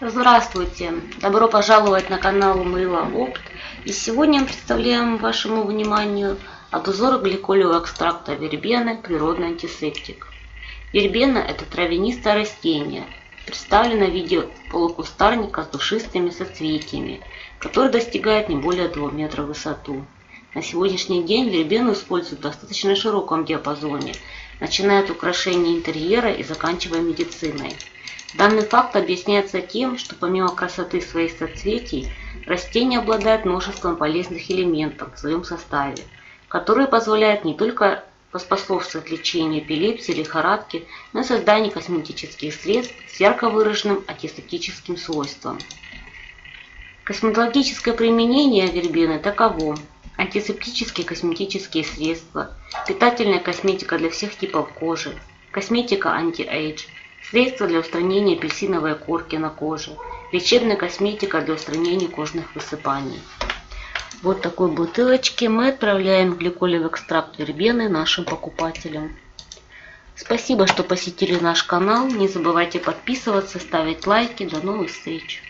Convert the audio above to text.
Здравствуйте! Добро пожаловать на канал Мыло Опт. И сегодня мы представляем вашему вниманию обзор гликолевого экстракта вербены «Природный антисептик». Вербена – это травянистое растение, представлено в виде полукустарника с душистыми соцветиями, который достигает не более 2 метров в высоту. На сегодняшний день вербену используют в достаточно широком диапазоне, начиная от украшения интерьера и заканчивая медициной. Данный факт объясняется тем, что помимо красоты своих соцветий, растение обладает множеством полезных элементов в своем составе, которые позволяют не только поспособствовать лечению эпилепсии, лихорадки, но и созданию косметических средств с ярко выраженным антисептическим свойством. Косметологическое применение вербены таково. Антисептические косметические средства, питательная косметика для всех типов кожи, косметика anti-age, Средства для устранения апельсиновой корки на коже. Лечебная косметика для устранения кожных высыпаний. Вот такой бутылочке мы отправляем гликолевый экстракт вербены нашим покупателям. Спасибо, что посетили наш канал. Не забывайте подписываться, ставить лайки. До новых встреч!